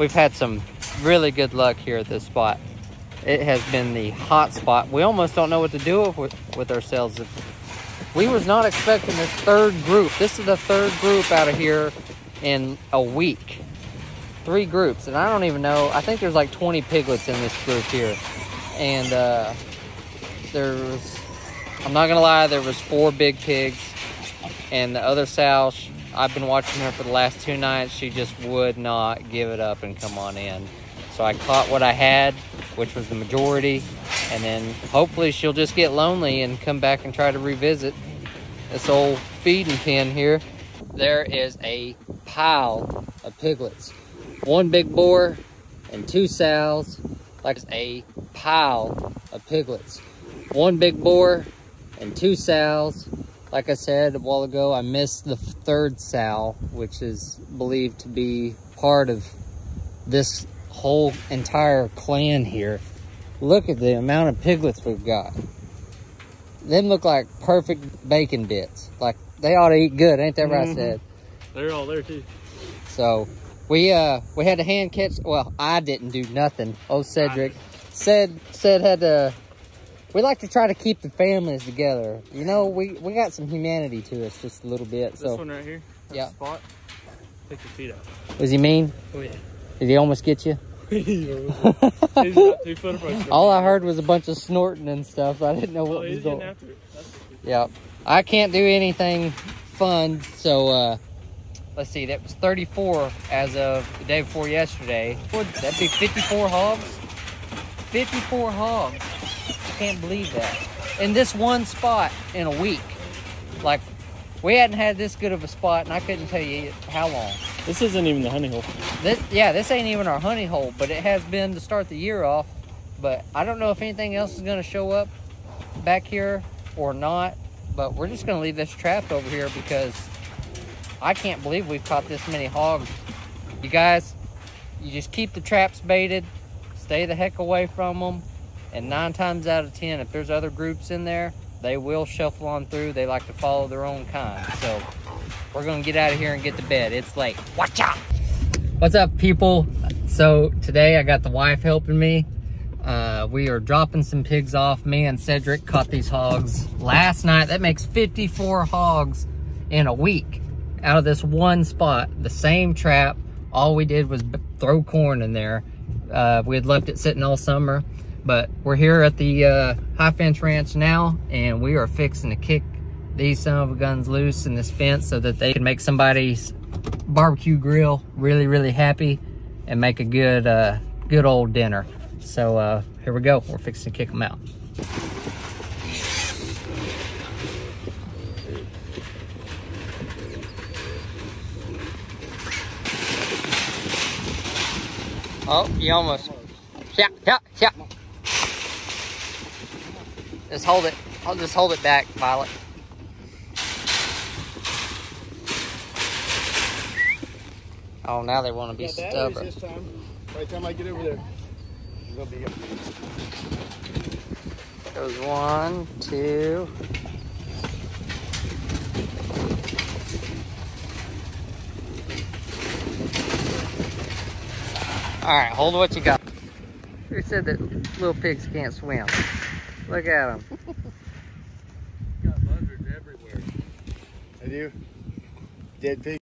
we've had some really good luck here at this spot. It has been the hot spot. We almost don't know what to do with, with ourselves. We was not expecting this third group. This is the third group out of here in a week. Three groups, and I don't even know. I think there's like 20 piglets in this group here. And uh, there's, I'm not gonna lie, there was four big pigs. And the other sow, I've been watching her for the last two nights. She just would not give it up and come on in. So I caught what I had, which was the majority, and then hopefully she'll just get lonely and come back and try to revisit this old feeding pen here. There is a pile of piglets. One big boar and two sows, like a pile of piglets. One big boar and two sows. Like I said a while ago, I missed the third sow, which is believed to be part of this whole entire clan here. Look at the amount of piglets we've got. Them look like perfect bacon bits. Like they ought to eat good, ain't that right, mm -hmm. Said? They're all there too. So we uh we had to hand catch. Well, I didn't do nothing. Oh, Cedric said said had to. We like to try to keep the families together. You know, we we got some humanity to us just a little bit. This so one right here. Yeah. Spot. Take your feet out. Was he mean? Oh yeah. Did he almost get you? All I heard was a bunch of snorting and stuff. I didn't know what oh, was going. on. Yeah, I can't do anything fun, so uh, let's see. That was 34 as of the day before yesterday. Would that be 54 hogs? 54 hogs. I can't believe that. In this one spot in a week. Like, we hadn't had this good of a spot, and I couldn't tell you how long. This isn't even the honey hole. This, yeah, this ain't even our honey hole, but it has been to start the year off. But I don't know if anything else is going to show up back here or not. But we're just going to leave this trap over here because I can't believe we've caught this many hogs. You guys, you just keep the traps baited, stay the heck away from them, and nine times out of 10, if there's other groups in there, they will shuffle on through. They like to follow their own kind. So we're gonna get out of here and get to bed. It's late. Watch out! What's up, people? So today I got the wife helping me. Uh, we are dropping some pigs off. Me and Cedric caught these hogs last night. That makes 54 hogs in a week out of this one spot. The same trap. All we did was throw corn in there. Uh, we had left it sitting all summer. But we're here at the uh, High Fence Ranch now, and we are fixing to kick these son of guns loose in this fence so that they can make somebody's barbecue grill really, really happy and make a good, uh, good old dinner. So uh, here we go. We're fixing to kick them out. Oh, you almost. Yeah, yeah, yeah. Just hold it. I'll just hold it back, Violet. Oh, now they want to be yeah, stubborn. This time. By the time I get over there, they'll be up. Goes one, two. All right, hold what you got. Who said that little pigs can't swim? Look at them. got buzzards everywhere. I do. Dead pig.